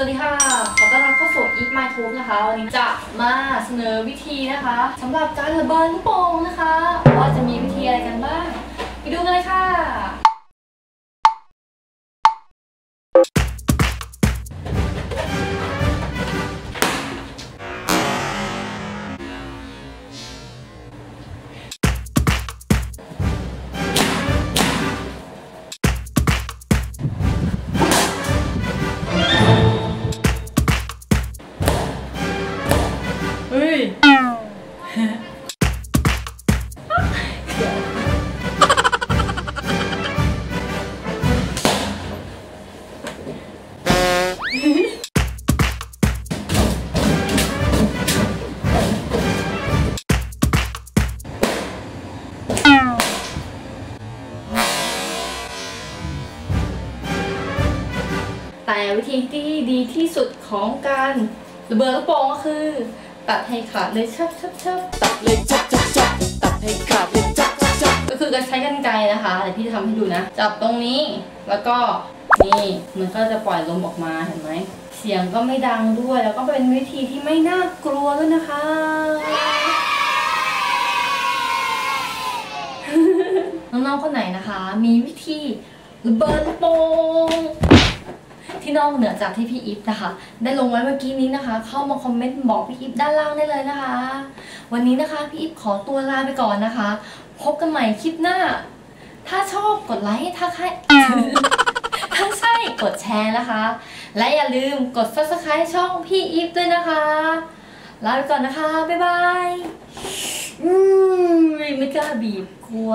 สวัสดีค่ะ ขอต้อนรับเข้าสู่ Eat My Tube นะคะ วันนี้จะมาเสนอวิธีนะคะสำหรับการระเบิดลูกโป่งนะคะ ว่าจะมีวิธีอะไรกันบ้าง ไปดูกันเลยค่ะ แต่วิธีที่ดีที่สุดของการระเบิดลูกโป่งก็คือ ตัดให้ขาดเลยชับชับชับตัดเลยจับจับจับตัดให้ขาดเลยจับจับจับก็คือการใช้กันไกรนะคะเดี๋ยวพี่จะทำให้ดูนะ จับตรงนี้แล้วก็นี่มันก็จะปล่อยลมออกมาเห็นไหมเสียงก็ไม่ดังด้วย แล้วก็เป็นวิธีที่ไม่น่ากลัวด้วยนะคะ น้องๆคนไหนนะคะ มีวิธีระเบิดลูกโป่ง ที่นอกเหนือจากที่พี่อิฟนะคะ ได้ลงไว้เมื่อกี้นี้นะคะ เข้ามาคอมเมนต์บอกพี่อิฟด้านล่างได้เลยนะคะ วันนี้นะคะพี่อิฟขอตัวลาไปก่อนนะคะ พบกันใหม่คลิปหน้า ถ้าชอบกดไลค์ถ้าใครถ้าใช่กดแชร์นะคะ และอย่าลืมกด subscribe ช่องพี่อีฟด้วยนะคะลาไปก่อนนะคะ บ๊ายบาย อืมไม่กล้าบีบกลัว